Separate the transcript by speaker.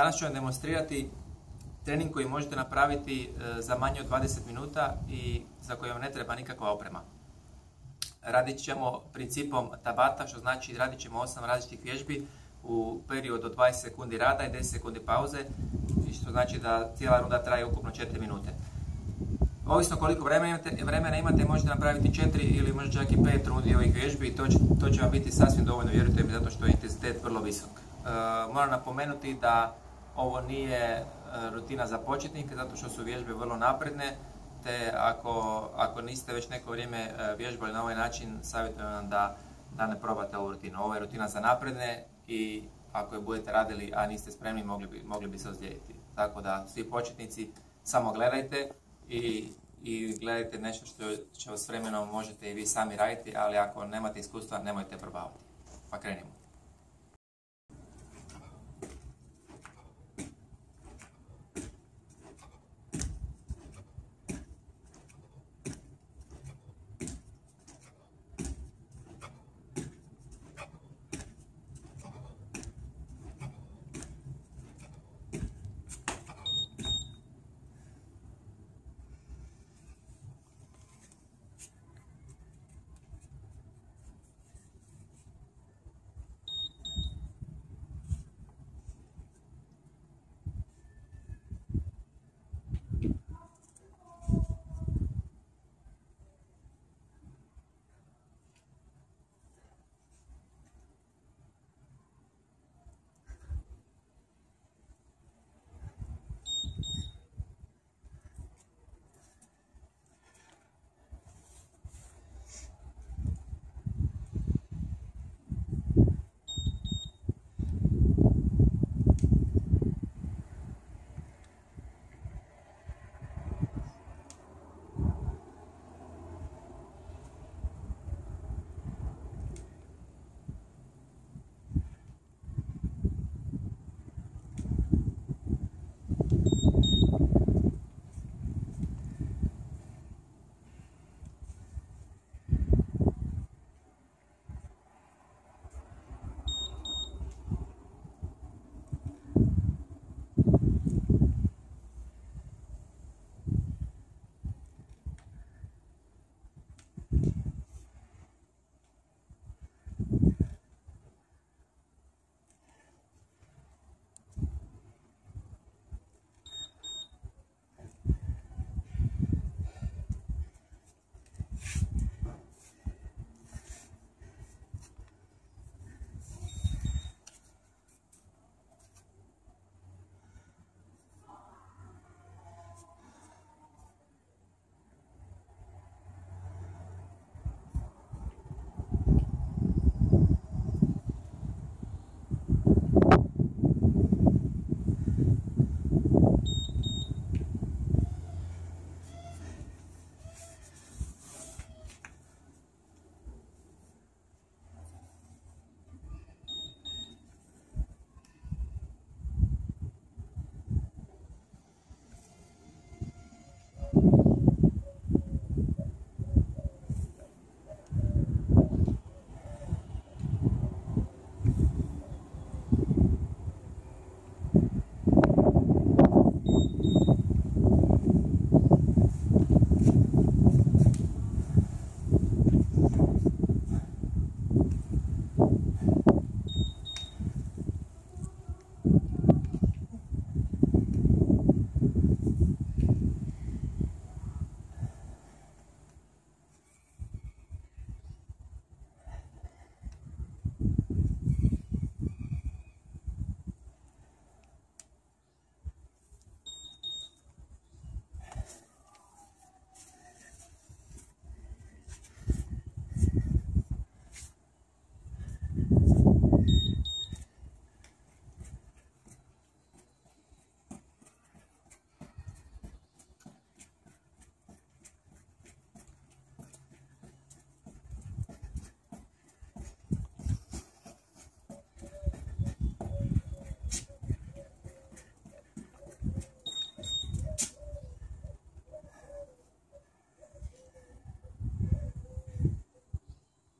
Speaker 1: Danas ću vam demonstrirati trening koji možete napraviti e, za manje od 20 minuta i za koji vam ne treba nikakva oprema. Radit ćemo principom tabata, što znači radit ćemo 8 različitih vježbi u periodu od 20 sekundi rada i 10 sekundi pauze, što znači da cijela runda traje ukupno 4 minute. Ovisno koliko vremena imate, vremena imate možete napraviti 4 ili možda čak i 5 rundi ovih vježbi i to će, to će vam biti sasvim dovoljno, vjerujte mi, zato što je intenzitet vrlo visok. E, moram napomenuti da ovo nije e, rutina za početnike zato što su vježbe vrlo napredne te ako, ako niste već neko vrijeme e, vježbali na ovaj način savjetujem vam da, da ne probate ovu rutinu. Ovo je rutina za napredne i ako je budete radili, a niste spremni, mogli bi, mogli bi se ozlijediti. Tako da svi početnici samo gledajte i, i gledajte nešto što, što s vremenom možete i vi sami raditi, ali ako nemate iskustva, nemojte probavati. Pa krenimo.